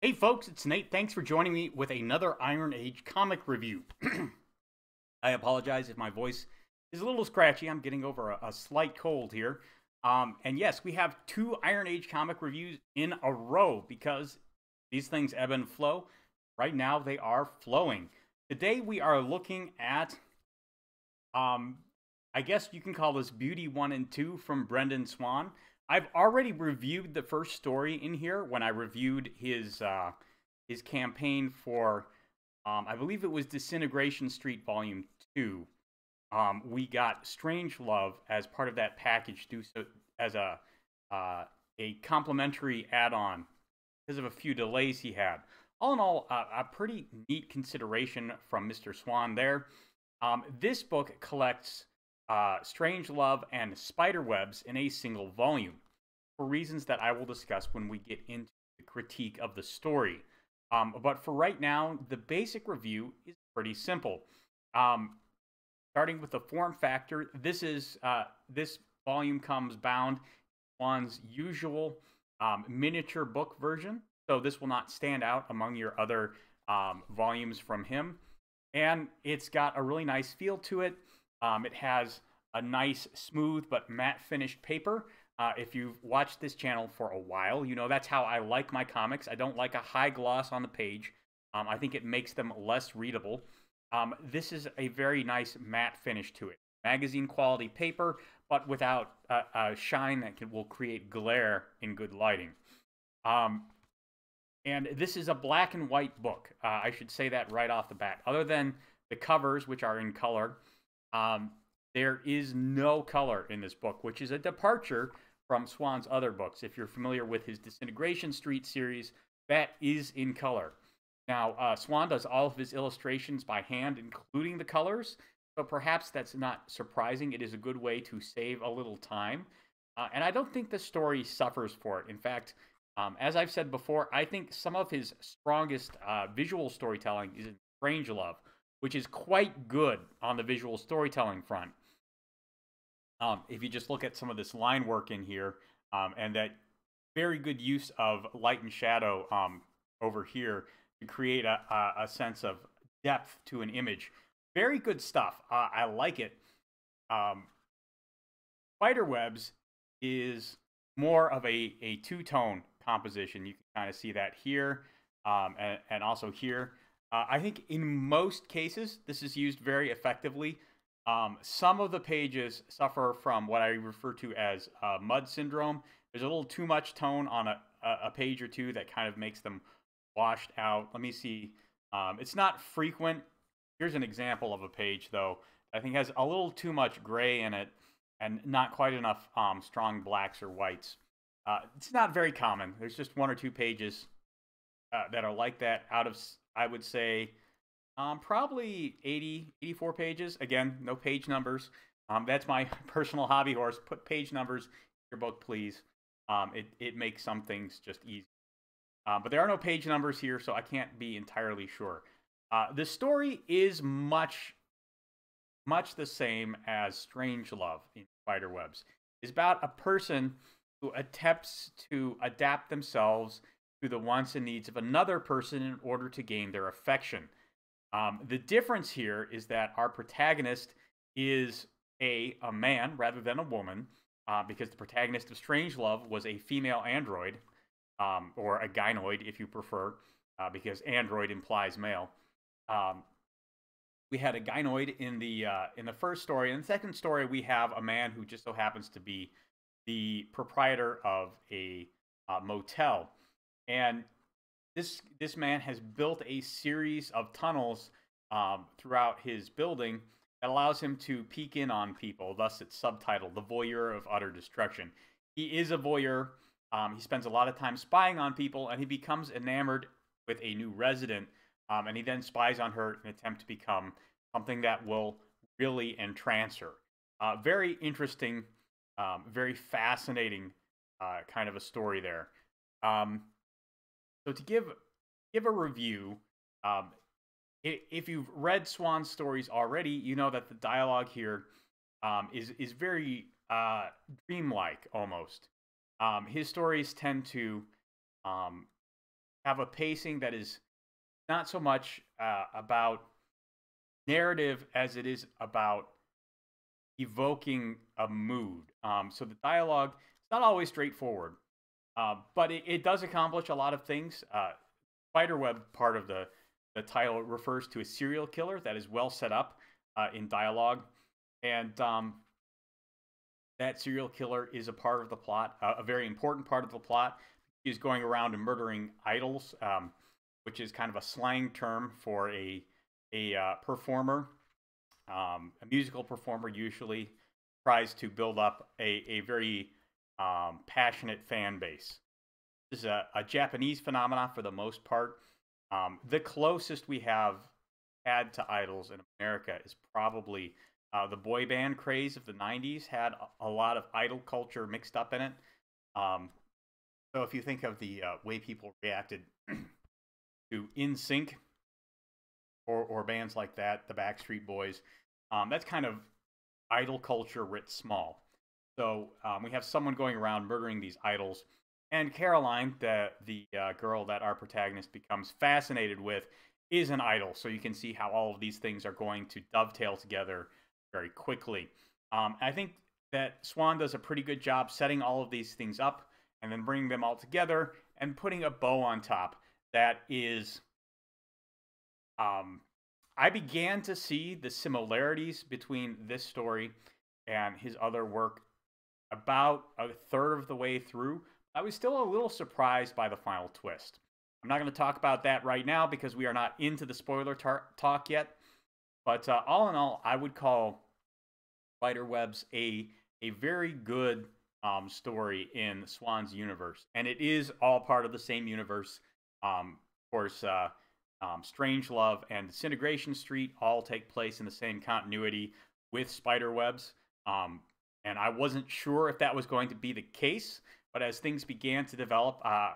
Hey folks, it's Nate. Thanks for joining me with another Iron Age comic review. I apologize if my voice is a little scratchy. I'm getting over a, a slight cold here. Um, and yes, we have two Iron Age comic reviews in a row because these things ebb and flow. Right now, they are flowing. Today, we are looking at, um, I guess you can call this Beauty 1 and 2 from Brendan Swan. I've already reviewed the first story in here when I reviewed his uh, his campaign for, um, I believe it was Disintegration Street Volume Two. Um, we got Strange Love as part of that package, do so as a uh, a complimentary add-on because of a few delays he had. All in all, uh, a pretty neat consideration from Mr. Swan there. Um, this book collects uh, Strange Love and Spiderwebs in a single volume for reasons that I will discuss when we get into the critique of the story. Um, but for right now, the basic review is pretty simple. Um, starting with the form factor, this is uh, this volume comes bound one's usual um, miniature book version, so this will not stand out among your other um, volumes from him. And it's got a really nice feel to it. Um, it has a nice, smooth but matte finished paper. Uh, if you've watched this channel for a while, you know that's how I like my comics. I don't like a high gloss on the page. Um, I think it makes them less readable. Um, this is a very nice matte finish to it. Magazine quality paper, but without a, shine that can, will create glare in good lighting. Um, and this is a black and white book. Uh, I should say that right off the bat. Other than the covers, which are in color, um, there is no color in this book, which is a departure from Swan's other books. If you're familiar with his Disintegration Street series, that is in color. Now, uh, Swan does all of his illustrations by hand, including the colors, so perhaps that's not surprising. It is a good way to save a little time. Uh, and I don't think the story suffers for it. In fact, um, as I've said before, I think some of his strongest uh, visual storytelling is in Strangelove, which is quite good on the visual storytelling front. Um, if you just look at some of this line work in here, um, and that very good use of light and shadow um, over here to create a, a, a, sense of depth to an image. Very good stuff. Uh, I like it. Um, Spiderwebs is more of a, a two tone composition. You can kind of see that here um, and, and, also here. Uh, I think in most cases, this is used very effectively. Um, some of the pages suffer from what I refer to as uh, mud syndrome. There's a little too much tone on a, a, page or two that kind of makes them washed out. Let me see. Um, it's not frequent. Here's an example of a page, though. I think has a little too much gray in it and not quite enough um, strong blacks or whites. Uh, it's not very common. There's just one or two pages uh, that are like that out of, I would say, um, probably 80, 84 pages. Again, no page numbers. Um, that's my personal hobby horse. Put page numbers in your book, please. Um, it, it makes some things just easy. Um, but there are no page numbers here, so I can't be entirely sure. Uh, the story is much, much the same as Strange Love in Spiderwebs. It's about a person who attempts to adapt themselves to the wants and needs of another person in order to gain their affection. Um, the difference here is that our protagonist is a a man rather than a woman, uh, because the protagonist of Strange Love was a female android, um, or a gynoid if you prefer, uh, because android implies male. Um, we had a gynoid in the uh, in the first story. In the second story, we have a man who just so happens to be the proprietor of a uh, motel, and this this man has built a series of tunnels um, throughout his building that allows him to peek in on people. Thus, it's subtitled "The Voyeur of Utter Destruction." He is a voyeur. Um, he spends a lot of time spying on people, and he becomes enamored with a new resident. Um, and he then spies on her in an attempt to become something that will really entrance her. Uh, very interesting, um, very fascinating uh, kind of a story there. Um, so to give give a review, um, if you've read Swan stories already, you know that the dialogue here um, is is very uh, dreamlike almost. Um, his stories tend to um, have a pacing that is not so much uh, about narrative as it is about evoking a mood. Um, so the dialogue is not always straightforward, uh, but it, it, does accomplish a lot of things. Uh, Spiderweb part of the the title refers to a serial killer that is well set up uh, in dialogue, and um, that serial killer is a part of the plot, a very important part of the plot. He's going around and murdering idols, um, which is kind of a slang term for a a uh, performer, um, a musical performer usually tries to build up a, a very um, passionate fan base. This is a, a, Japanese phenomenon for the most part. Um, the closest we have had to idols in America is probably uh, the boy band craze of the 90s had a, lot of idol culture mixed up in it. Um, so if you think of the uh, way people reacted to NSYNC or, or bands like that, the Backstreet Boys. Um, that's kind of idol culture writ small. So um, we have someone going around murdering these idols. And Caroline, the, the uh, girl that our protagonist becomes fascinated with, is an idol. So you can see how all of these things are going to dovetail together very quickly. Um, I think that Swan does a pretty good job setting all of these things up and then bringing them all together and putting a bow on top that is um, I began to see the similarities between this story and his other work about a third of the way through. I was still a little surprised by the final twist. I'm not going to talk about that right now because we are not into the spoiler tar- talk yet. But uh, all in all, I would call Spiderwebs a a very good um, story in Swan's universe, and it is all part of the same universe. Um, of course, uh, um, Strangelove and Disintegration Street all take place in the same continuity with Spiderwebs. Um, and I wasn't sure if that was going to be the case, but as things began to develop, uh,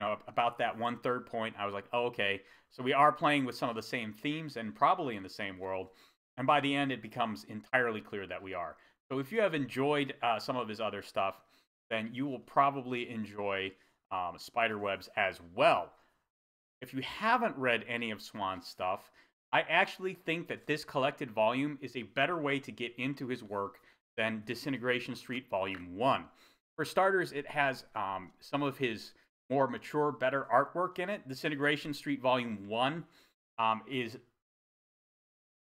you know, about that one third point, I was like, oh, okay, so we are playing with some of the same themes and probably in the same world. And by the end, it becomes entirely clear that we are. So if you have enjoyed uh, some of his other stuff, then you will probably enjoy um, Spiderwebs as well if you haven't read any of Swan's stuff, I actually think that this collected volume is a better way to get into his work than Disintegration Street Volume 1. For starters, it has um, some of his more mature, better artwork in it. Disintegration Street Volume 1 um, is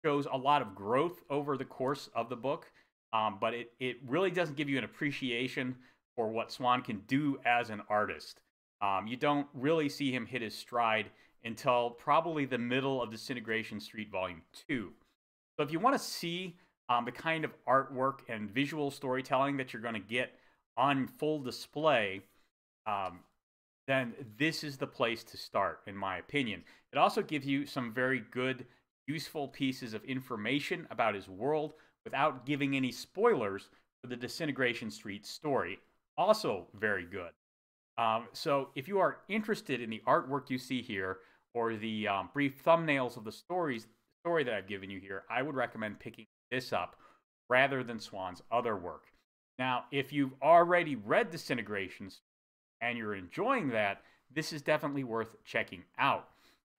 shows a lot of growth over the course of the book, um, but it, it really doesn't give you an appreciation for what Swan can do as an artist. Um, you don't really see him hit his stride until probably the middle of Disintegration Street Volume 2. So if you want to see um, the kind of artwork and visual storytelling that you're going to get on full display, um, then this is the place to start, in my opinion. It also gives you some very good, useful pieces of information about his world without giving any spoilers for the Disintegration Street story. Also, very good. Um, so if you are interested in the artwork you see here or the um, brief thumbnails of the stories story that I've given you here, I would recommend picking this up rather than Swan's other work. Now, if you've already read Disintegrations and you're enjoying that, this is definitely worth checking out.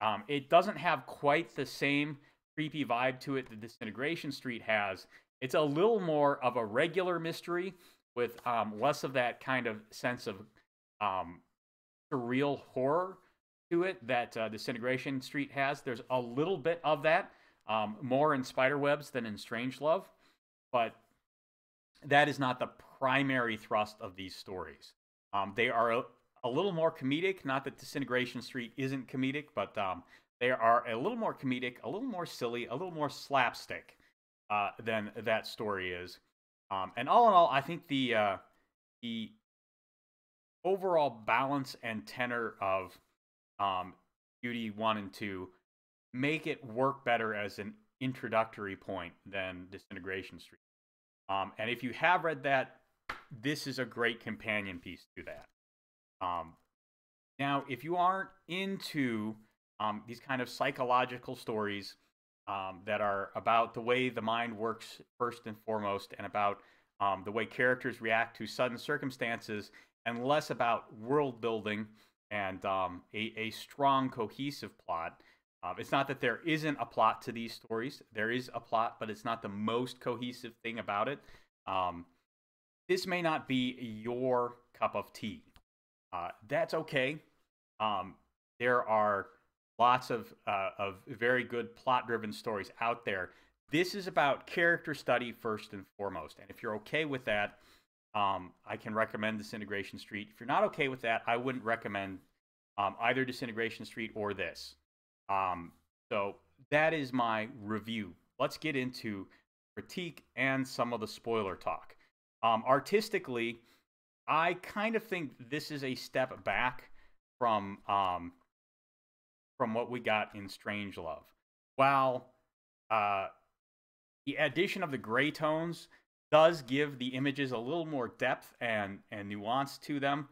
Um, it doesn't have quite the same creepy vibe to it that Disintegration Street has. It's a little more of a regular mystery with um, less of that kind of sense of um, surreal horror to it that uh, Disintegration Street has. There's a little bit of that, um, more in Spiderwebs than in Strangelove, but that is not the primary thrust of these stories. Um, they are a, a, little more comedic. Not that Disintegration Street isn't comedic, but um, they are a little more comedic, a little more silly, a little more slapstick uh, than that story is. Um, and all in all, I think the uh, the overall balance and tenor of um, Beauty 1 and 2 make it work better as an introductory point than Disintegration Street. Um, and if you have read that, this is a great companion piece to that. Um, now, if you aren't into um, these kind of psychological stories um, that are about the way the mind works first and foremost, and about um, the way characters react to sudden circumstances and less about world building and um, a, a strong, cohesive plot. Um, it's not that there isn't a plot to these stories. There is a plot, but it's not the most cohesive thing about it. Um, this may not be your cup of tea. Uh, that's okay. Um, there are lots of uh, of very good plot driven stories out there. This is about character study first and foremost. And if you're okay with that, um, I can recommend Disintegration Street. If you're not okay with that, I wouldn't recommend um, either Disintegration Street or this. Um, so that is my review. Let's get into critique and some of the spoiler talk. Um, artistically, I kind of think this is a step back from um, from what we got in Strange Love. While uh, the addition of the gray tones does give the images a little more depth and and nuance to them.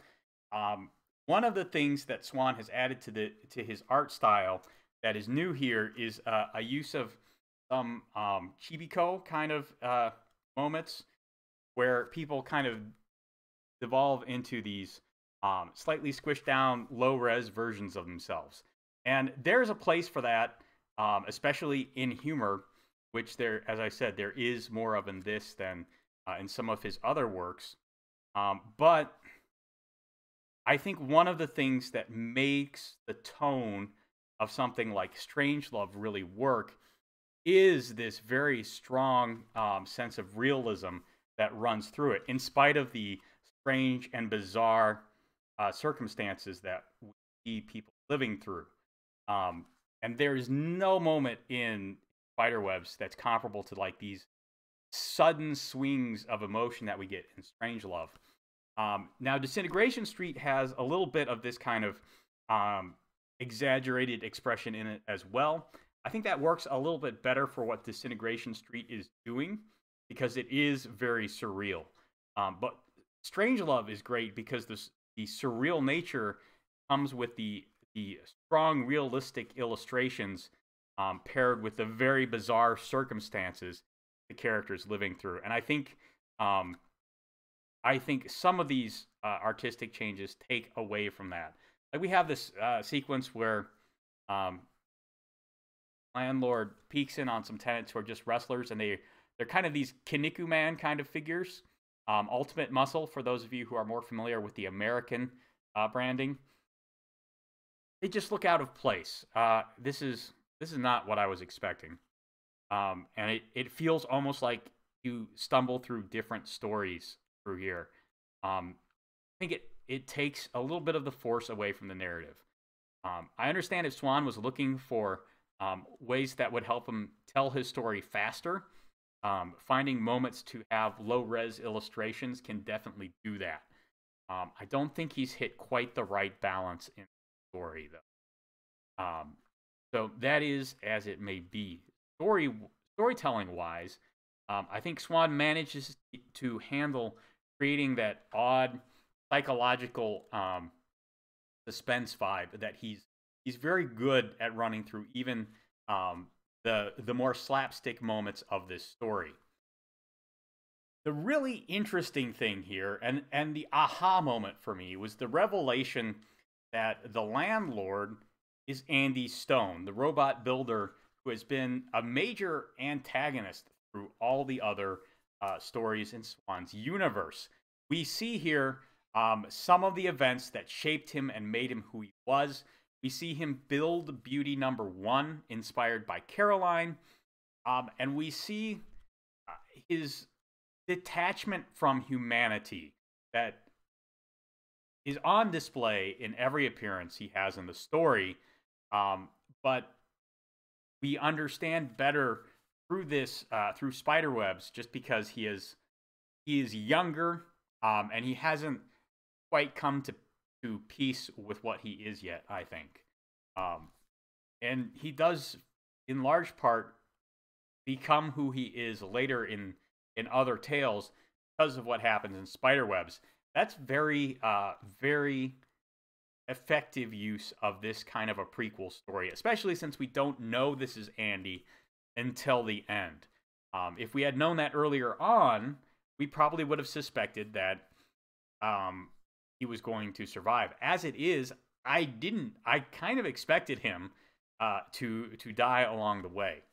Um, one of the things that Swan has added to the to his art style that is new here is uh, a use of some um, Chibi-Ko kind of uh, moments where people kind of devolve into these um, slightly squished down, low res versions of themselves. And there's a place for that, um, especially in humor, which there, as I said, there is more of in this than uh, in some of his other works. Um, but I think one of the things that makes the tone of something like Strange Love really work is this very strong um, sense of realism that runs through it, in spite of the strange and bizarre uh, circumstances that we see people living through. Um, and there is no moment in Spiderwebs that's comparable to like these sudden swings of emotion that we get in Strangelove. Um, now, Disintegration Street has a little bit of this kind of um, exaggerated expression in it as well. I think that works a little bit better for what Disintegration Street is doing because it is very surreal. Um, but Strangelove is great because the, the surreal nature comes with the the strong, realistic illustrations um, paired with the very bizarre circumstances the characters living through. And I think, um, I think some of these uh, artistic changes take away from that. Like we have this uh, sequence where um, landlord peeks in on some tenants who are just wrestlers, and they they're kind of these Kinnikuman kind of figures. Um, Ultimate Muscle, for those of you who are more familiar with the American uh, branding, they just look out of place. Uh, this is this is not what I was expecting, um, and it it feels almost like you stumble through different stories through here. Um, I think it it takes a little bit of the force away from the narrative. Um, I understand if Swan was looking for um, ways that would help him tell his story faster. Um, finding moments to have low res illustrations can definitely do that. Um, I don't think he's hit quite the right balance in the story, though. Um, so that is as it may be. Story storytelling wise, um, I think Swan manages to handle creating that odd psychological um, suspense vibe that he's he's very good at running through even um, the the more slapstick moments of this story. The really interesting thing here, and and the aha moment for me, was the revelation that the landlord is Andy Stone, the robot builder who has been a major antagonist through all the other uh, stories in Swan's universe. We see here um, some of the events that shaped him and made him who he was. We see him build beauty number one, inspired by Caroline. Um, and we see uh, his detachment from humanity that is on display in every appearance he has in the story. Um, but we understand better through this, uh, through Spiderwebs, just because he is he is younger um, and he hasn't quite come to to peace with what he is yet, I think. Um, and he does, in large part, become who he is later in in other tales because of what happens in Spiderwebs. That's very, uh, very effective use of this kind of a prequel story, especially since we don't know this is Andy until the end. Um, if we had known that earlier on, we probably would have suspected that um, he was going to survive. As it is, I didn't. I kind of expected him uh, to to die along the way.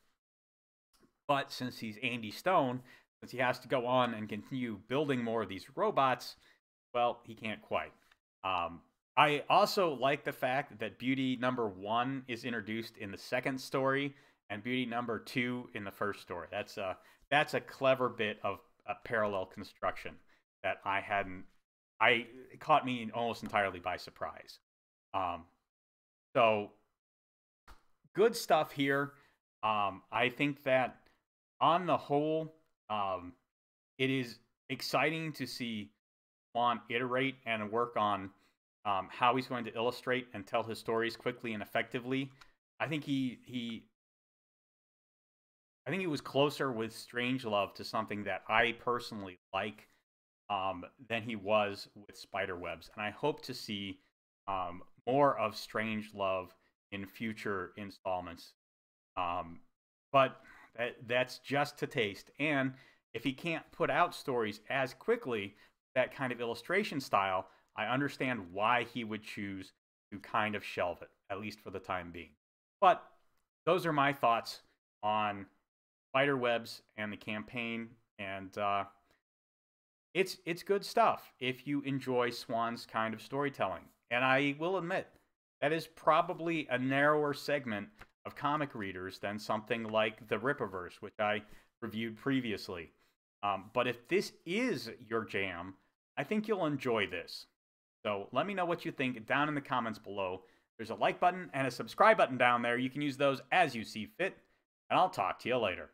But since he's Andy Stone, since he has to go on and continue building more of these robots, well, he can't quite. Um, I also like the fact that Beauty number one is introduced in the second story, and Beauty number two in the first story. That's a that's a clever bit of a parallel construction that I hadn't. I caught me almost entirely by surprise. Um, so good stuff here. Um, I think that on the whole, um, it is exciting to see Swan iterate and work on um, how he's going to illustrate and tell his stories quickly and effectively. I think he he I think he was closer with Strangelove to something that I personally like um, than he was with Spiderwebs, and I hope to see um, more of Strange Love in future installments. Um, but that, that's just to taste. And if he can't put out stories as quickly, that kind of illustration style, I understand why he would choose to kind of shelve it, at least for the time being. But those are my thoughts on Spiderwebs and the campaign, and uh, it's it's good stuff if you enjoy Swan's kind of storytelling. And I will admit that is probably a narrower segment of comic readers than something like the Rippaverse, which I reviewed previously. Um, but if this is your jam, I think you'll enjoy this. So let me know what you think down in the comments below. There's a like button and a subscribe button down there. You can use those as you see fit, and I'll talk to you later.